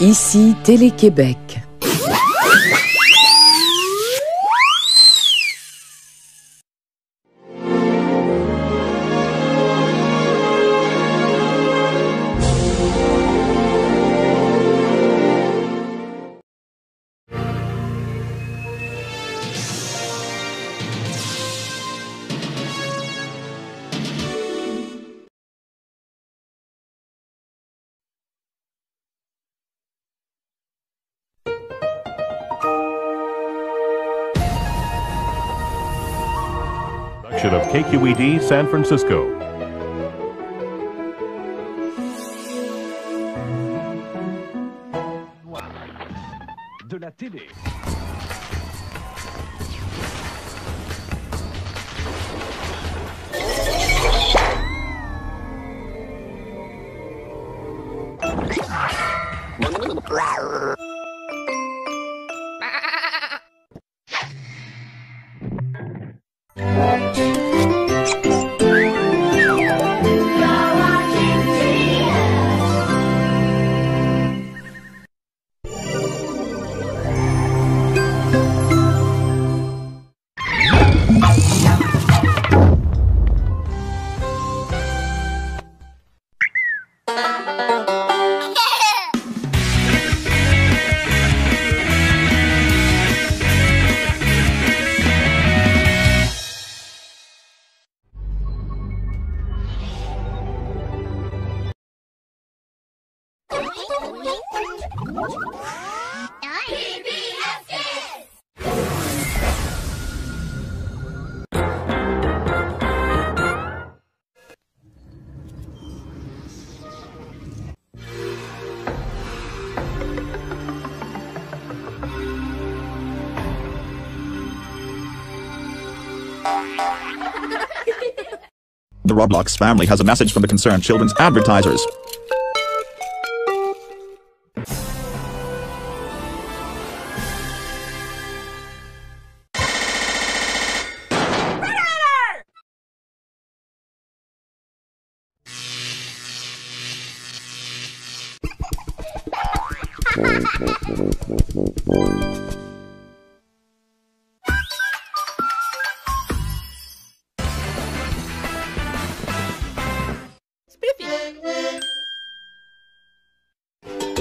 Ici Télé-Québec. Production of KQED San Francisco. de la télé. The Roblox family has a message from the concerned children's advertisers.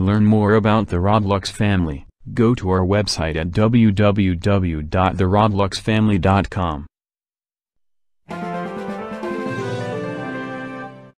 To learn more about the Roblox family, go to our website at www.therodluxfamily.com.